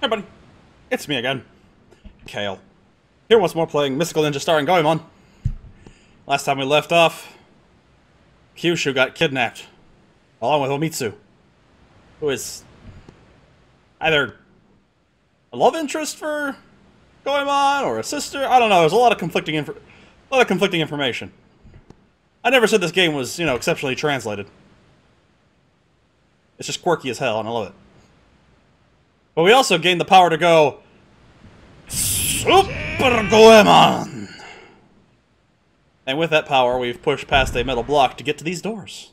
Hey buddy, it's me again, Kale. Here once more playing Mystical Ninja starring Goemon. Last time we left off, Kyushu got kidnapped, along with Omitsu, who is either a love interest for Goemon or a sister. I don't know. There's a lot of conflicting a lot of conflicting information. I never said this game was, you know, exceptionally translated. It's just quirky as hell, and I love it. But we also gained the power to go Super Goemon! And with that power, we've pushed past a metal block to get to these doors.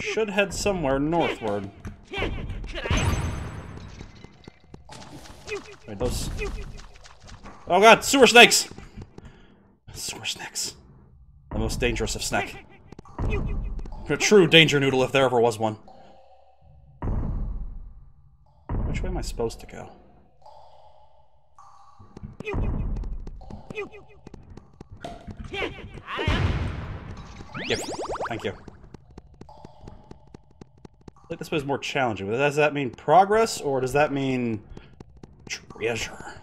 Should head somewhere northward. Those... Oh god, sewer snakes! Sewer snakes. The most dangerous of snake. A true danger noodle if there ever was one. Way am I supposed to go? Yep. Thank you. I think this was more challenging. Does that mean progress, or does that mean treasure?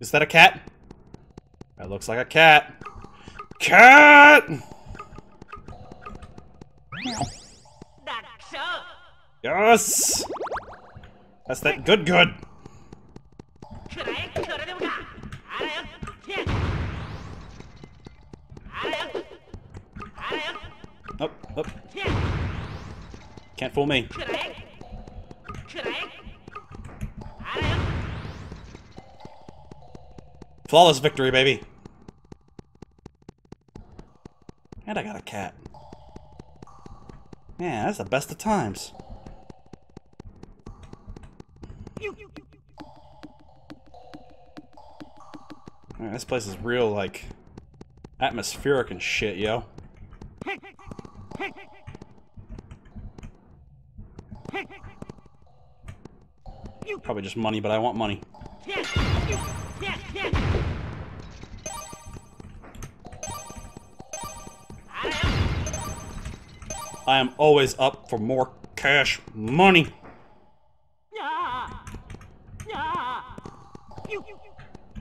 Is that a cat? Looks like a cat. Cat! Yes! That's that good good. Oh, oh. Can't fool me. Flawless victory, baby. I got a cat. Man, that's the best of times. Man, this place is real, like, atmospheric and shit, yo. Probably just money, but I want money. I am always up for more cash money.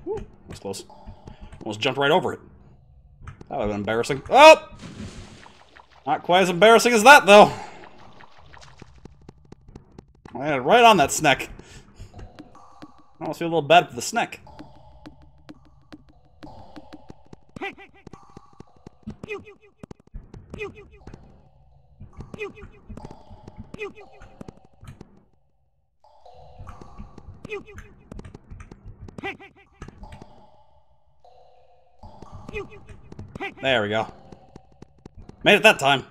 Ooh, that's close. Almost jumped right over it. That would have been embarrassing. Oh! Not quite as embarrassing as that, though. I right on that snack. I almost feel a little bad for the snack. There we go. Made it that time.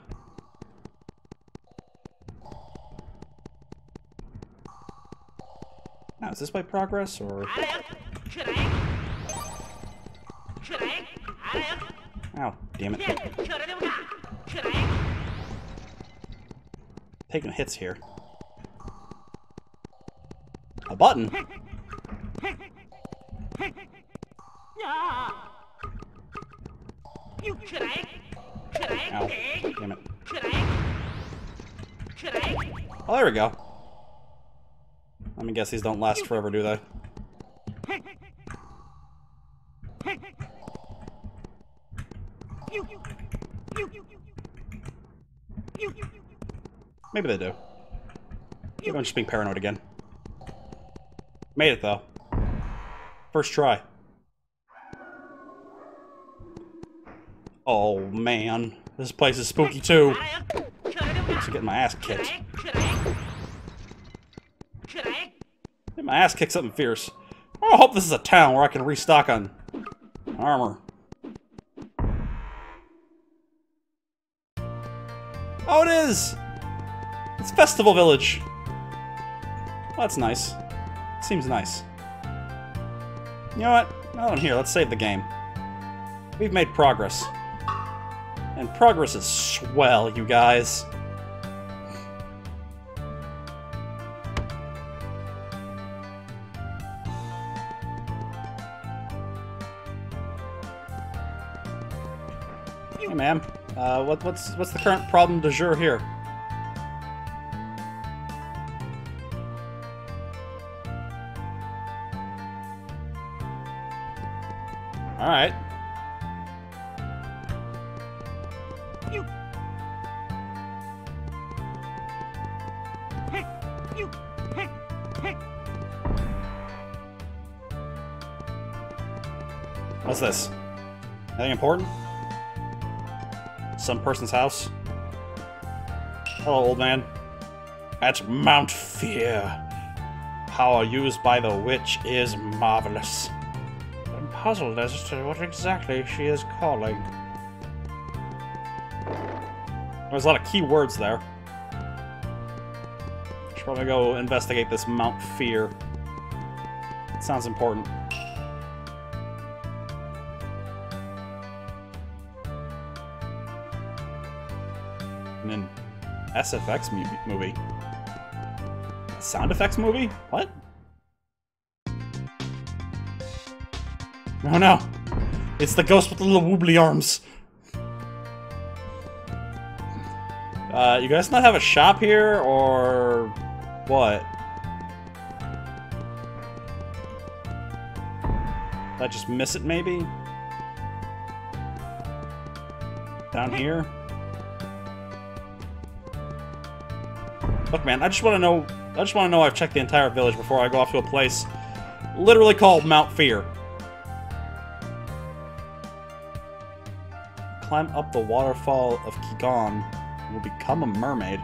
Now, is this by progress, or... Ow, damn it. Taking hits here. A button? Ow. Damn it. Oh, there we go. Let me guess these don't last forever, do they? Maybe they do. Maybe I'm just being paranoid again. Made it, though. First try. Oh, man. This place is spooky, too. I'm getting my ass kicked. Get my ass kicked something fierce. Oh, I hope this is a town where I can restock on armor. Oh, it is! It's Festival Village. Well, that's nice. Seems nice. You know what? I'm here, let's save the game. We've made progress. And progress is swell, you guys. Hey, ma'am. Uh, what, what's what's the current problem du jour here? All right. What's this? Anything important? Some person's house? Hello, old man. At Mount Fear. Power used by the witch is marvelous. Puzzled as to what exactly she is calling. There's a lot of key words there. Should probably go investigate this Mount Fear. It sounds important. an SFX movie. Sound effects movie? What? Oh no! It's the ghost with the little wobbly arms! Uh, you guys not have a shop here, or... what? Did I just miss it, maybe? Down here? Look, man, I just want to know... I just want to know I've checked the entire village before I go off to a place literally called Mount Fear. Climb up the waterfall of Kegon and will become a mermaid.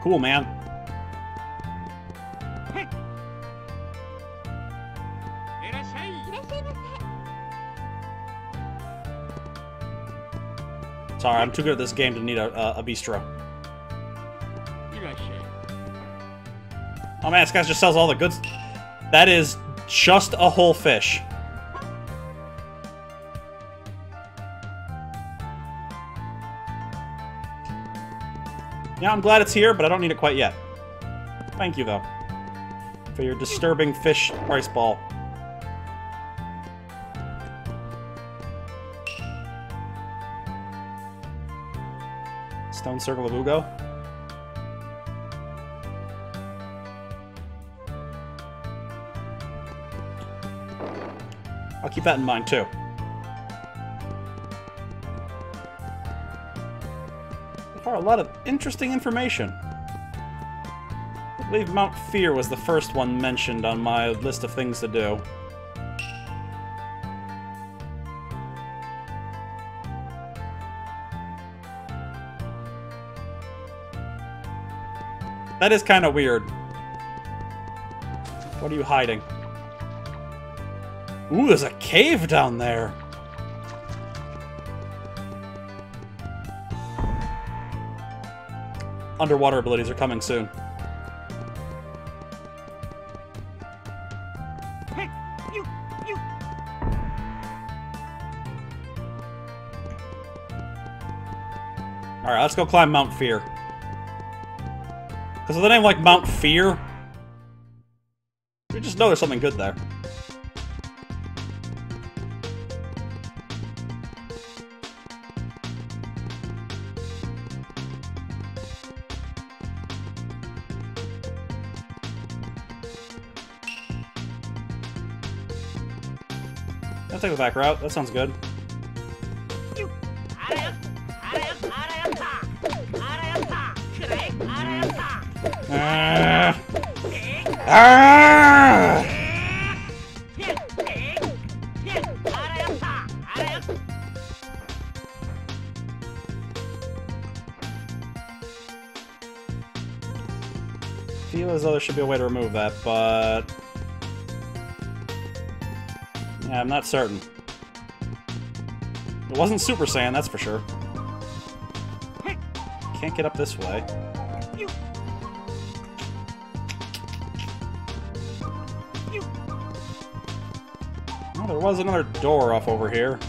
Cool, man. Sorry, I'm too good at this game to need a, a, a bistro. Oh man, this guy just sells all the goods. That is just a whole fish. Yeah, I'm glad it's here, but I don't need it quite yet. Thank you, though, for your disturbing fish rice ball. Stone Circle of Ugo. I'll keep that in mind too. Far a lot of interesting information. I believe Mount Fear was the first one mentioned on my list of things to do. That is kind of weird. What are you hiding? Ooh, there's a cave down there. Underwater abilities are coming soon. Alright, let's go climb Mount Fear. Because of the name like Mount Fear, we just know there's something good there. I'll take the back route. That sounds good. Ah. Ah. Feel as though there should be a way to remove that, but... Yeah, I'm not certain. It wasn't Super Saiyan, that's for sure. Can't get up this way. Oh, there was another door off over here.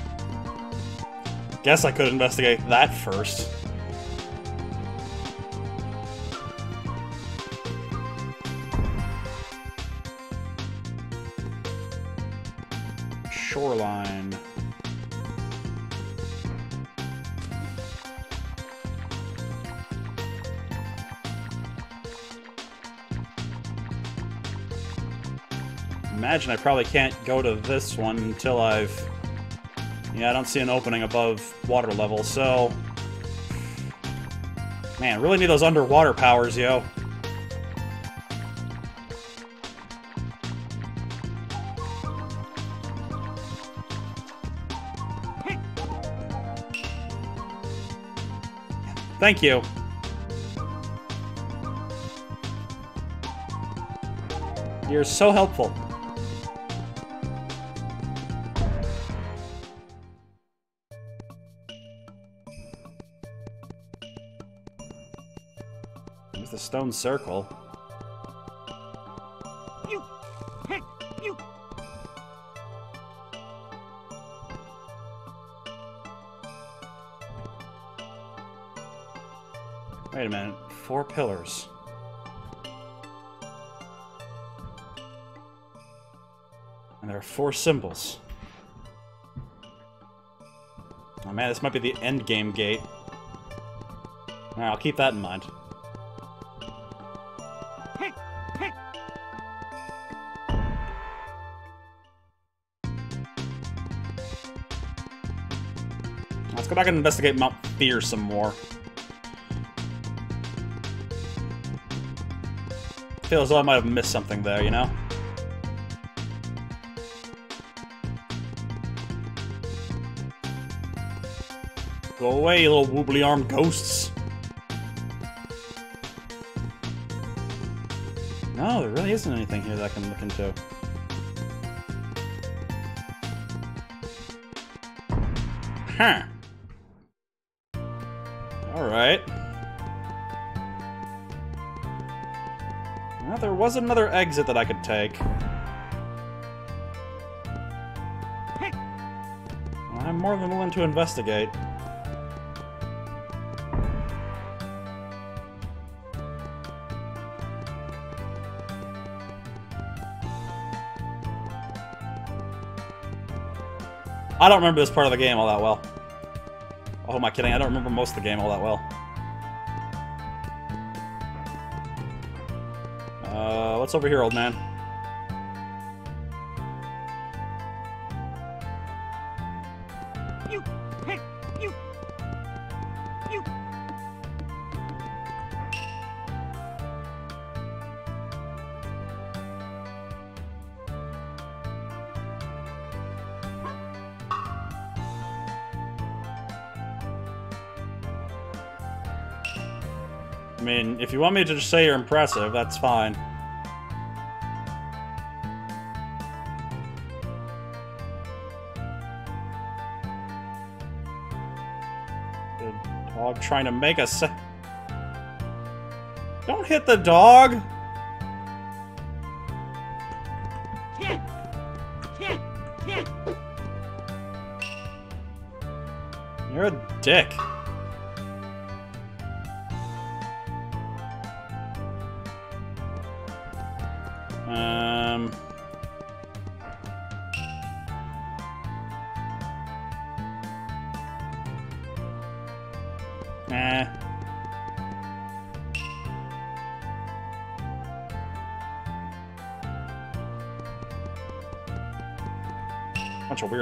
Guess I could investigate that first. I probably can't go to this one until I've... Yeah, I don't see an opening above water level, so... Man, really need those underwater powers, yo. Thank you. You're so helpful. There's the stone circle. Wait a minute. Four pillars. And there are four symbols. Oh man, this might be the end game gate. Alright, I'll keep that in mind. Let's go back and investigate Mount Fear some more. Feels though I might have missed something there, you know? Go away, little wobbly armed ghosts. No, there really isn't anything here that I can look into. Huh. Well, there was another exit that I could take. I'm more than willing to investigate. I don't remember this part of the game all that well. Oh, am I kidding? I don't remember most of the game all that well. Uh, what's over here, old man? I mean, if you want me to just say you're impressive, that's fine. The dog trying to make a se- Don't hit the dog! You're a dick.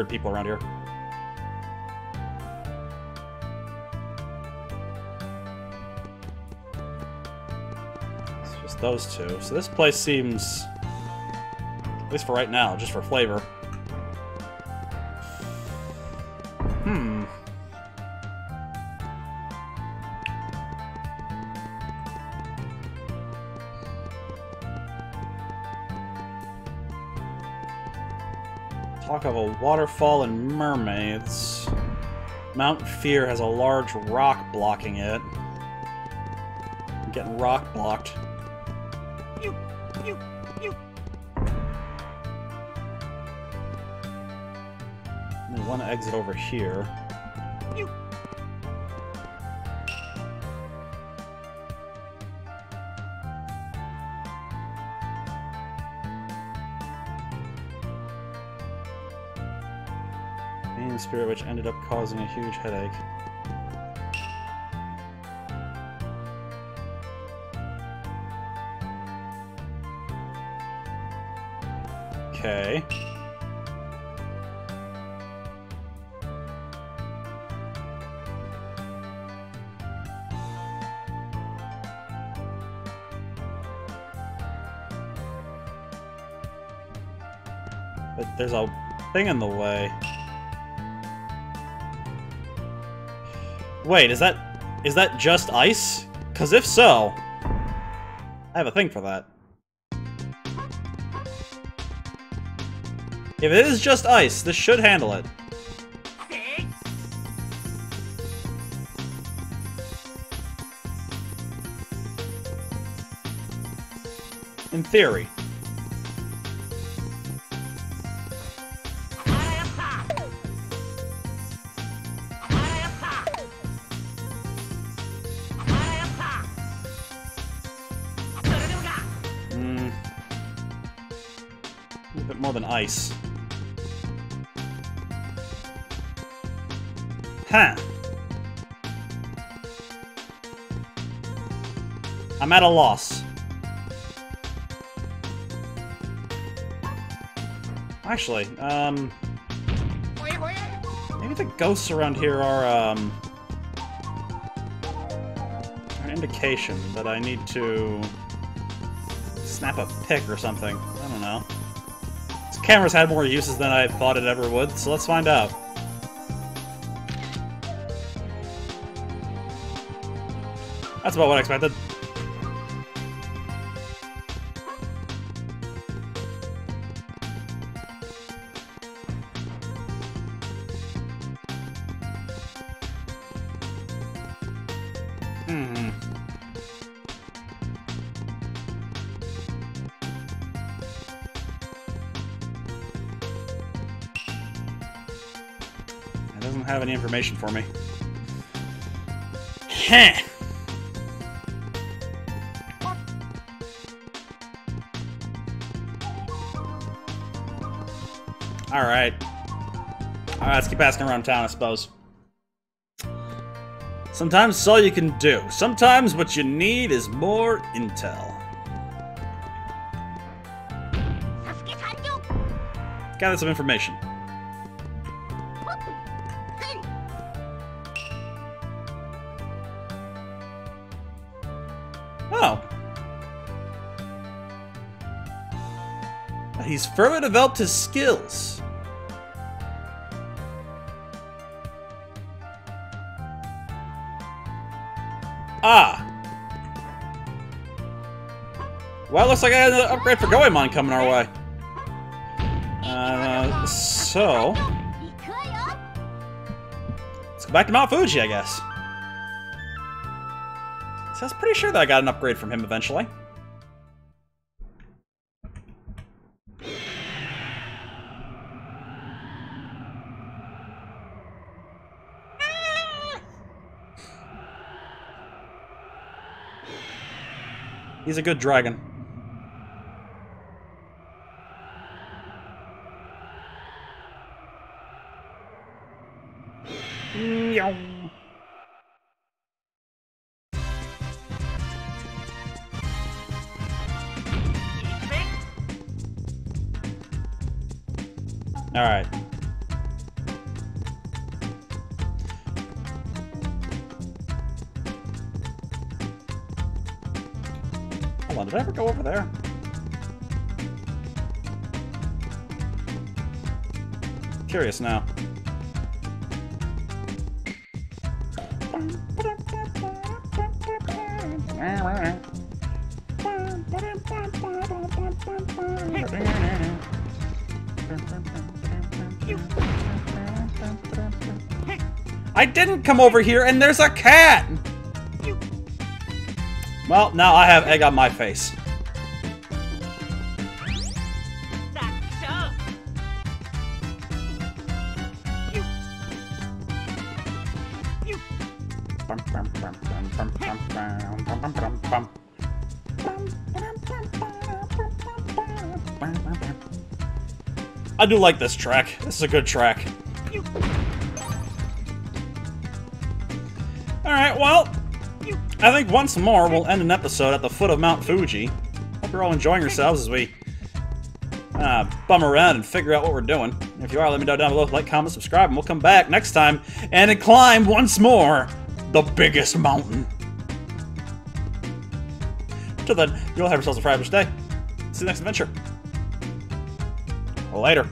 People around here. It's just those two. So this place seems, at least for right now, just for flavor. Waterfall and mermaids. Mount Fear has a large rock blocking it. I'm getting rock blocked. You, you, you. There's one exit over here. You. Spirit which ended up causing a huge headache. Okay. But there's a thing in the way. Wait, is that is that just ice? Cause if so, I have a thing for that. If it is just ice, this should handle it. In theory. more than ice. Huh. I'm at a loss. Actually, um... Maybe the ghosts around here are, um... an indication that I need to... snap a pick or something. I don't know. Camera's had more uses than I thought it ever would, so let's find out. That's about what I expected. information for me. Heh. All right. All right, let's keep asking around town, I suppose. Sometimes it's all you can do. Sometimes what you need is more intel. Gather some information. He's further developed his skills. Ah. Well, looks like I had another upgrade for Goemon coming our way. Uh, so... Let's go back to Mount Fuji, I guess. So I was pretty sure that I got an upgrade from him eventually. He's a good dragon. Curious now. I didn't come over here and there's a cat! Well, now I have egg on my face. I do like this track. This is a good track. Alright, well, I think once more we'll end an episode at the foot of Mount Fuji. Hope you're all enjoying yourselves as we uh, bum around and figure out what we're doing. If you are, let me know down below, like, comment, subscribe, and we'll come back next time and climb once more the biggest mountain. Till then, you'll have yourselves a fabulous day. See you next adventure. Later.